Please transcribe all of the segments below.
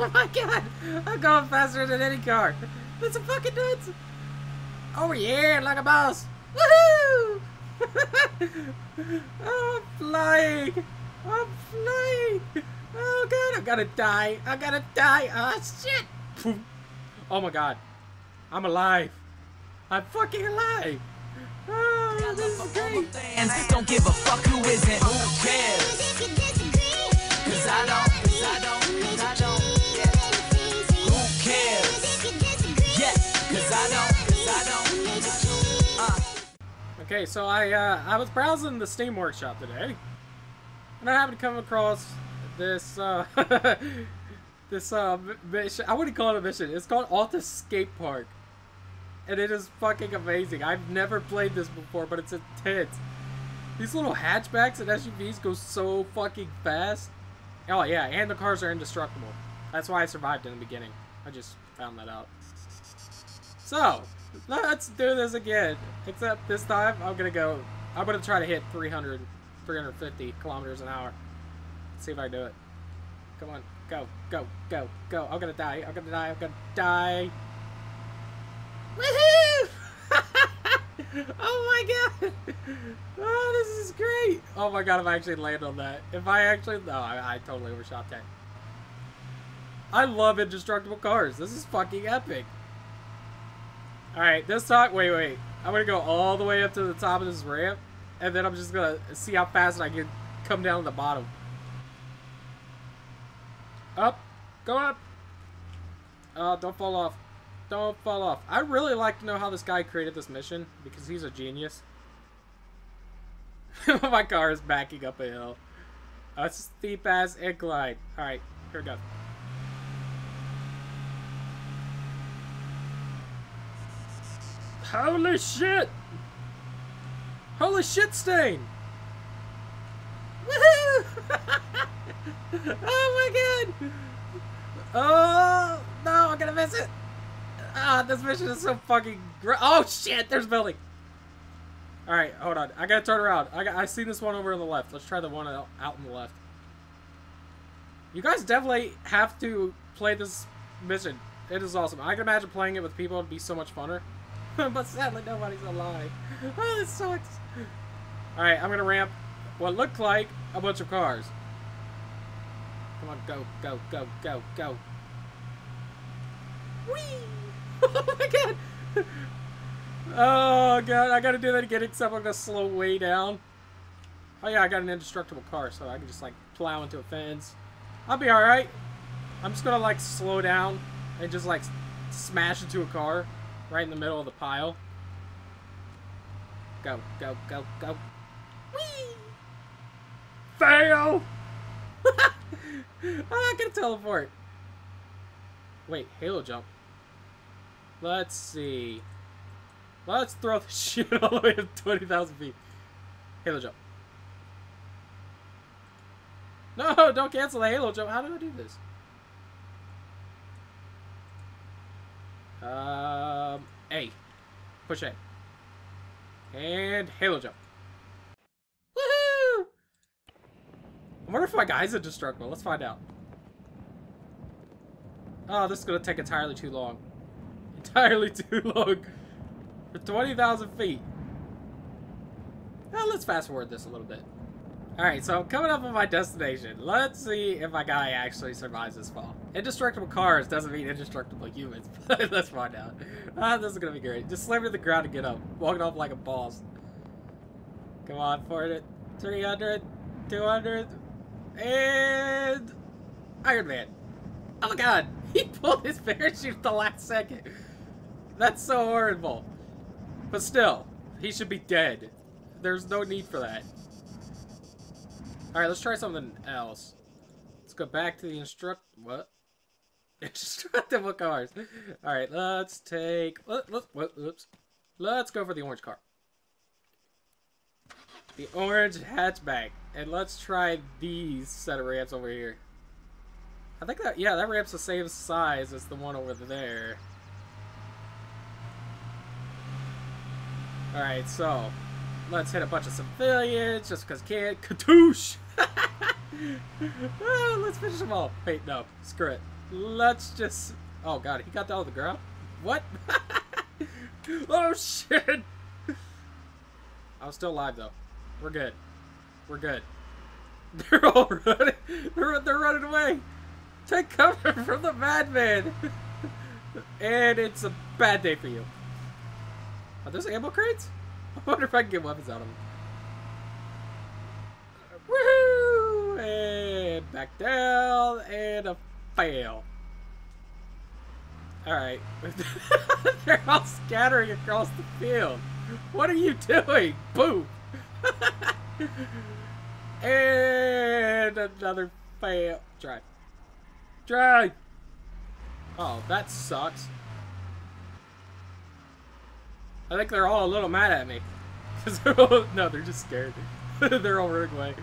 Oh my god! I'm going faster than any car. That's a fucking nuts. Oh, Over here, like a boss. Woohoo! oh, I'm flying. I'm flying. Oh god, I'm gonna die. I'm gonna die. Oh shit. Oh my god. I'm alive. I'm fucking alive. Oh, this is great. Fans don't give a fuck who isn't. Who cares? Cause I don't. Cause I don't. Cause I don't. Yeah. Who cares? Yeah. Cause I don't. Cause I don't. Uh. Okay, so I uh, I was browsing the Steam Workshop today, and I happened to come across this uh, this uh, mission. I wouldn't call it a mission. It's called Altis Skate Park, and it is fucking amazing. I've never played this before, but it's intense. These little hatchbacks and SUVs go so fucking fast. Oh yeah, and the cars are indestructible. That's why I survived in the beginning. I just found that out. So, let's do this again. Except this time, I'm gonna go. I'm gonna try to hit 300, 350 kilometers an hour. see if I can do it. Come on, go, go, go, go. I'm gonna die. I'm gonna die. I'm gonna die. Woohoo! oh my god! Oh, this is great! Oh my god, if I actually land on that. If I actually. No, I, I totally overshot that. I love indestructible cars. This is fucking epic. Alright, this time, wait, wait. I'm gonna go all the way up to the top of this ramp, and then I'm just gonna see how fast I can come down the bottom. Up, go up. Uh, don't fall off. Don't fall off. I really like to know how this guy created this mission, because he's a genius. My car is backing up a hill. Oh, a steep ass incline. Alright, here we go. Holy shit! Holy shit stain! Woohoo! oh my god! Oh no, I'm gonna miss it! Ah, this mission is so fucking great. Oh shit, there's building. All right, hold on. I gotta turn around. I got. I see this one over on the left. Let's try the one out, out on the left. You guys definitely have to play this mission. It is awesome. I can imagine playing it with people. It'd be so much funner. but sadly, nobody's alive. Oh, this sucks. All right, I'm gonna ramp what looked like a bunch of cars. Come on, go, go, go, go, go. Whee! Oh my god! Oh god, I gotta do that again, except I'm gonna slow way down. Oh yeah, I got an indestructible car, so I can just like plow into a fence. I'll be alright. I'm just gonna like slow down and just like smash into a car right in the middle of the pile. Go, go, go, go. Whee! Fail! I'm not gonna teleport. Wait, Halo jump. Let's see. Let's throw the shit all the way to 20,000 feet. Halo jump. No, don't cancel the Halo jump. How do I do this? Um, A. Push A. And Halo jump. Woohoo! I wonder if my guy's indestructible. Let's find out. Oh, this is gonna take entirely too long. Entirely too long. For 20,000 feet. Now let's fast forward this a little bit. Alright, so I'm coming up on my destination. Let's see if my guy actually survives this fall. Indestructible cars doesn't mean indestructible humans. but let's find out. Ah, this is gonna be great. Just slam to the ground and get up. Walking off like a boss. Come on, 400, 300, 200, and... Iron Man. Oh my god! He pulled his parachute at the last second. That's so horrible. But still, he should be dead. There's no need for that. Alright, let's try something else. Let's go back to the instruct... What? Indestructible cars. Alright, let's take... Let, oops. Let's go for the orange car. The orange hatchback. And let's try these set of ramps over here. I think that, yeah, that ramp's the same size as the one over there. Alright, so let's hit a bunch of civilians just because can't. Katoosh! Ah, let's finish them all. Wait, no. Screw it. Let's just. Oh, God. He got down on the ground? What? oh, shit! I'm still alive, though. We're good. We're good. They're all running. They're, they're running away. Take cover from the madman. and it's a bad day for you. Are those ammo crates? I wonder if I can get weapons out of them. Woohoo! And back down, and a fail. Alright. They're all scattering across the field. What are you doing? Boom! and another fail. Drive. Drive! Oh, that sucks. I think they're all a little mad at me. Cause they're all, no, they're just scared. they're all running away.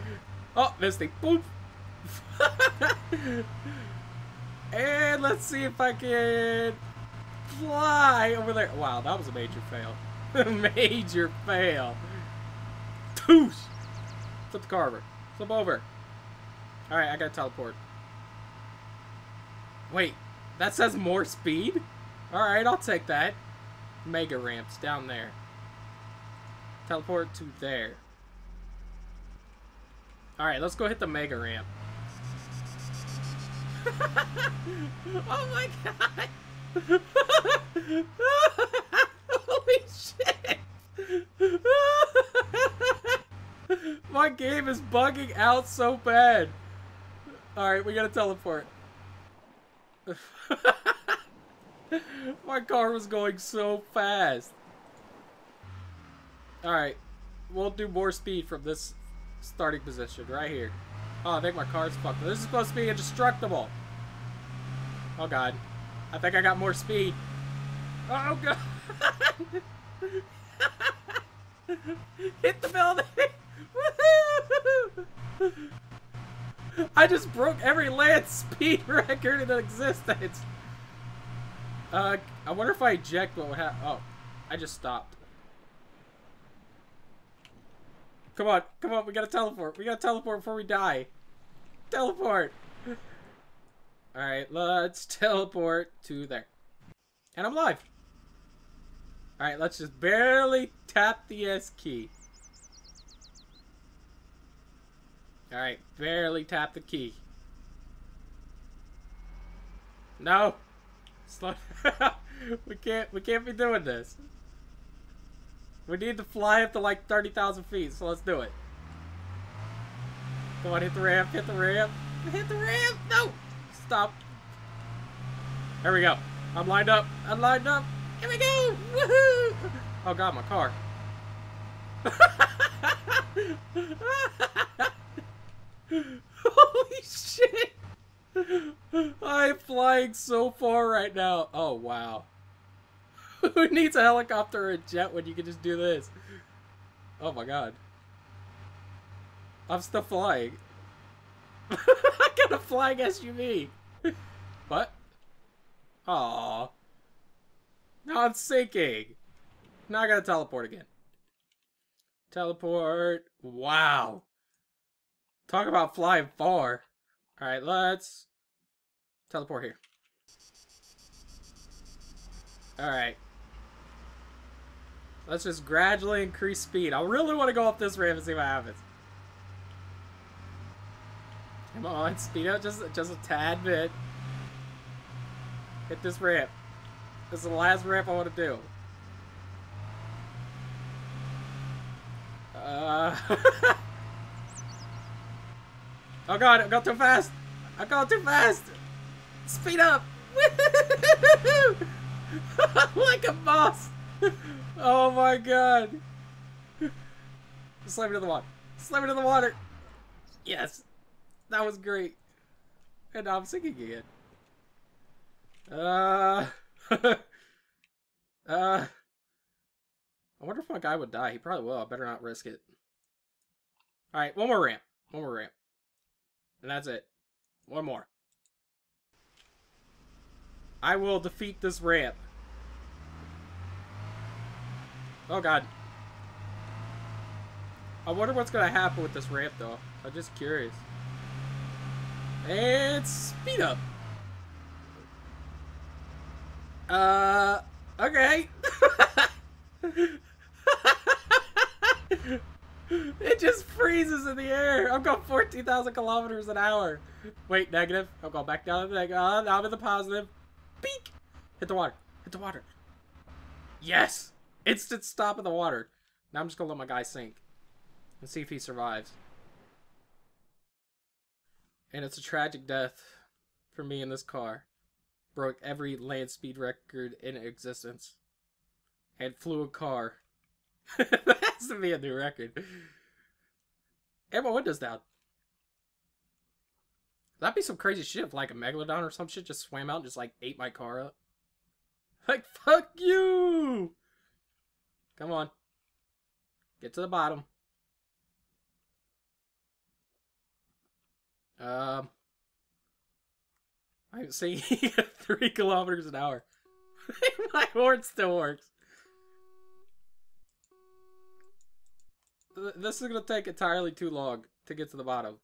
Oh, missed Misty. Boop. and let's see if I can fly over there. Wow, that was a major fail. major fail. Toosh. Flip the car over. Flip over. Alright, I gotta teleport. Wait, that says more speed? Alright, I'll take that. Mega ramps down there. Teleport to there. Alright, let's go hit the mega ramp. oh my god! Holy shit! my game is bugging out so bad. Alright, we gotta teleport. My car was going so fast. Alright. We'll do more speed from this starting position right here. Oh, I think my car's fucked. This is supposed to be indestructible. Oh god. I think I got more speed. Oh god. Hit the building. I just broke every land speed record in existence. Uh, I wonder if I eject what would happen. Oh, I just stopped. Come on, come on, we gotta teleport. We gotta teleport before we die. Teleport! Alright, let's teleport to there. And I'm live. Alright, let's just barely tap the S key. Alright, barely tap the key. No! Slow we can't we can't be doing this. We need to fly up to like 30,000 feet, so let's do it. Come on, hit the ramp, hit the ramp, hit the ramp! No! Stop. There we go. I'm lined up. I'm lined up. Here we go! Woohoo! Oh god, my car. Holy shit! I'm flying so far right now. Oh, wow. Who needs a helicopter or a jet when you can just do this? Oh my god. I'm still flying. I got a flying SUV. what? Aww. Now I'm sinking. Now I gotta teleport again. Teleport. Wow. Talk about flying far. Alright, let's teleport here. Alright. Let's just gradually increase speed. I really want to go up this ramp and see what happens. Come on, speed up just, just a tad bit. Hit this ramp. This is the last ramp I want to do. Uh... oh god, I got too fast! I got too fast! Speed up! like a boss! Oh my god! Slam into the water. Slam into the water! Yes! That was great. And now I'm sinking again. Uh... uh... I wonder if my guy would die. He probably will. I better not risk it. Alright, one more ramp. One more ramp. And that's it. One more. I will defeat this ramp. Oh god. I wonder what's gonna happen with this ramp though. I'm just curious. And speed up. Uh, okay. it just freezes in the air. I'm going 14,000 kilometers an hour. Wait, negative. I'm going back down to the negative. Uh, now I'm in the positive. Peek. Hit the water. Hit the water. Yes. Instant stop in the water. Now I'm just going to let my guy sink. And see if he survives. And it's a tragic death for me in this car. Broke every land speed record in existence. And flew a car. that has to be a new record. My windows down. That'd be some crazy shit if like a megalodon or some shit just swam out and just like ate my car up. Like fuck you! Come on. Get to the bottom. Um, I'm seeing three kilometers an hour. My horn still works. This is gonna take entirely too long to get to the bottom.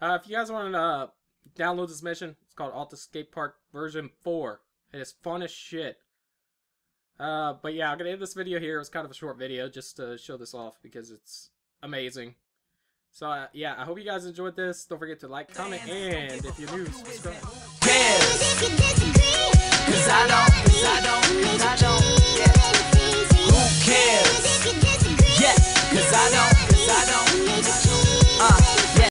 Uh, if you guys want to uh, download this mission, it's called Altis Skate Park version 4. It is fun as shit. Uh, but yeah, I'm gonna end this video here. It's kind of a short video just to show this off because it's amazing. So uh, yeah, I hope you guys enjoyed this. Don't forget to like, comment, and if you're new, subscribe. Cause I don't, cause I don't, cause I don't, cause I don't.